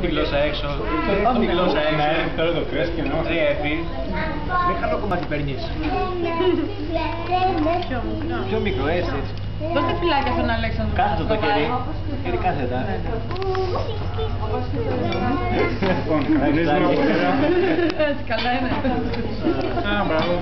Τη γλώσσα έξω; Τη γλώσσα έξω; Ναι, τώρα το κρέσκι και να Τρία εφή. Με χαλό κομμάτι παίρνεις. Πιο μικρό, έτσι. Δώστε φυλάκια στον Αλέξανδρο. Κάθετο το κερί. Το κερί κάθετα. Ναι, ναι. Λοιπόν, κανονίζουμε από πέρα. Έτσι καλά είναι. Α, μπράβο.